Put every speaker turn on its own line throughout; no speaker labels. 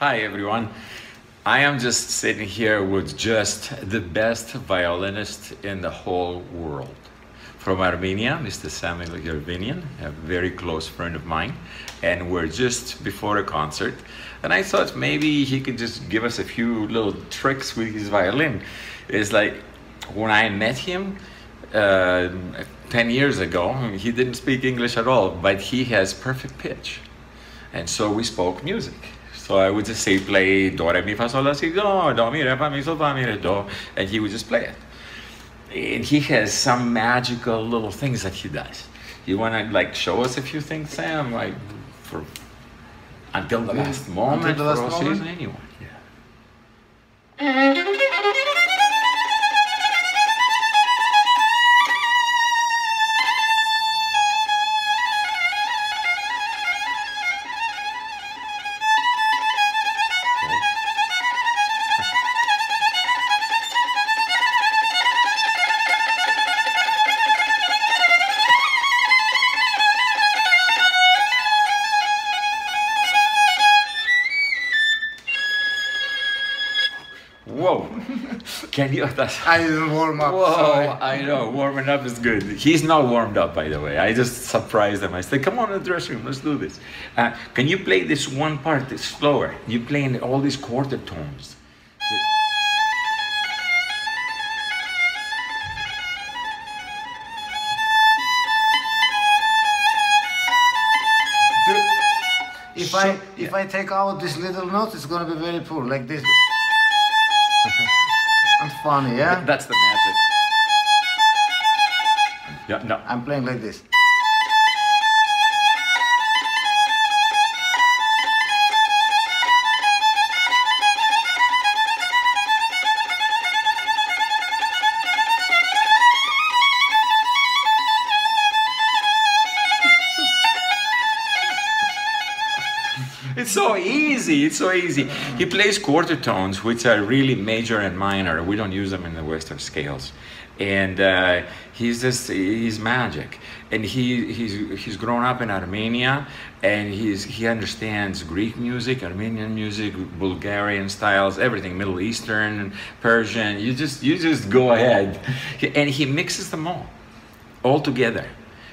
Hi everyone. I am just sitting here with just the best violinist in the whole world. From Armenia, Mr. Samvel Yervinyan, a very close friend of mine, and we're just before a concert. And I thought maybe he could just give us a few little tricks with his violin. It's like when I met him uh, 10 years ago, he didn't speak English at all, but he has perfect pitch. And so we spoke music. So I would just say play do re mi fa sol la si do do mi re fa mi sol fa mi re do, and he would just play it. And he has some magical little things that he does. You want to like show us a few things, Sam? Like for until the last moment
Until the
for
last
all
moment?
season, anyone. Okay. Mm-hmm. Whoa! Can you? That's,
I didn't warm up.
Whoa!
sorry.
I know warming up is good. He's not warmed up, by the way. I just surprised him. I said, "Come on in the dressing room. Let's do this." Uh, can you play this one part slower? You playing all these quarter tones.
If I if I take out this little note, it's gonna be very poor, like this. And funny, yeah.
That's the magic. Yeah. No.
I'm playing like this.
It's so easy. It's so easy. He plays quarter tones, which are really major and minor. We don't use them in the Western scales, and uh, he's just he's magic. And he he's he's grown up in Armenia, and he's he understands Greek music, Armenian music, Bulgarian styles, everything, Middle Eastern, Persian. You just you just go ahead, and he mixes them all all together.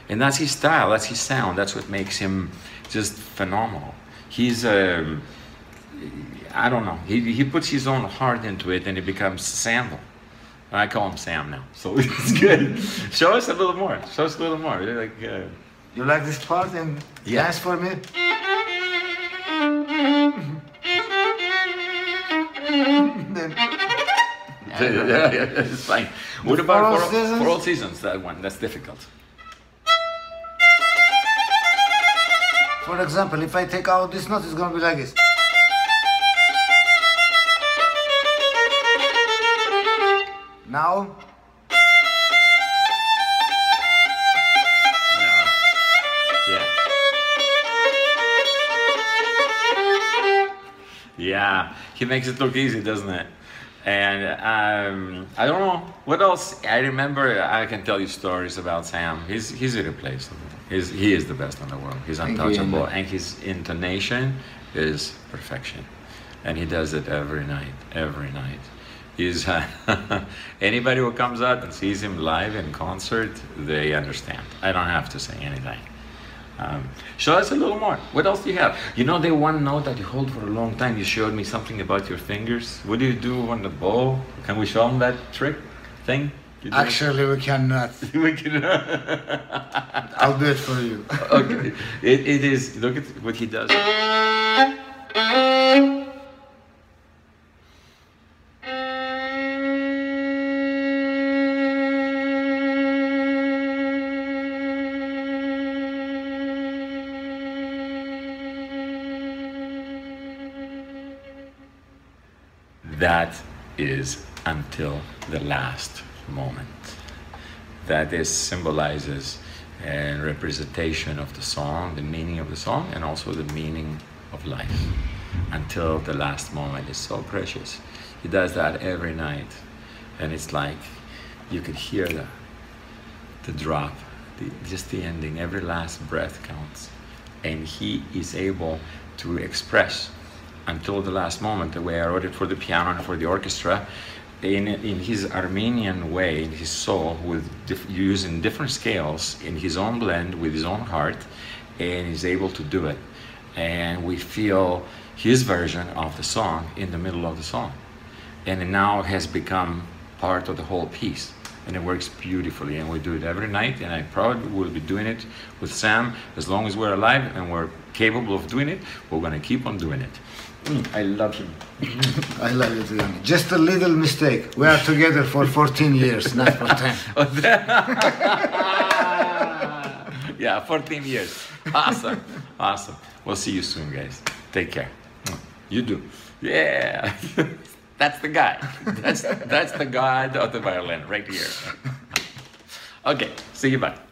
And that's his style, that's his sound, that's what makes him just phenomenal. He's, um, I don't know, he, he puts his own heart into it and it becomes Samvel. I call him Sam now, so it's good. Show us a little more, show us a little more. Like, uh,
You like this part and
Yeah.
dance for me?
Yeah, yeah, yeah, it's fine. What about for, all-
seasons?
for all seasons? That one, that's difficult.
For example, if I take out this note, it's gonna be like this. Now,
Yeah. Yeah. Yeah, he makes it look easy, doesn't it? And um, I don't know what else. I remember. I can tell you stories about Sam. He's he's irreplaceable. He's he is the best in the world. He's untouchable, and his intonation is perfection. And he does it every night, every night. He's anybody who comes out and sees him live in concert, they understand. I don't have to say anything. Um, show us a little more. What else do you have? You know the one note that you hold for a long time. You showed me something about your fingers. What do you do on the bow? Can we show them that trick thing?
Actually, we cannot.
we can.
I'll do it for you.
okay, it, it is. Look at what he does. That is until the last moment. That is symbolizes and representation of the song, the meaning of the song, and also the meaning of life. Until the last moment is so precious. He does that every night, and it's like you could hear the the drop, the, just the ending. Every last breath counts, and he is able to express until the last moment, the way I wrote it for the piano and for the orchestra, in, in his Armenian way, in his soul, with using different scales in his own blend with his own heart, and he's able to do it. And we feel his version of the song in the middle of the song. And it now has become part of the whole piece. And it works beautifully. And we do it every night. And I probably will be doing it with Sam as long as we're alive and we're capable of doing it. We're going to keep on doing it. Mm, I love him.
I love you too. Just a little mistake. We are together for 14 years, not for 10.
yeah, 14 years. Awesome. Awesome. We'll see you soon, guys. Take care. You do. Yeah. That's the guy. That's that's the god of the violin right here. Okay. See you. Bye.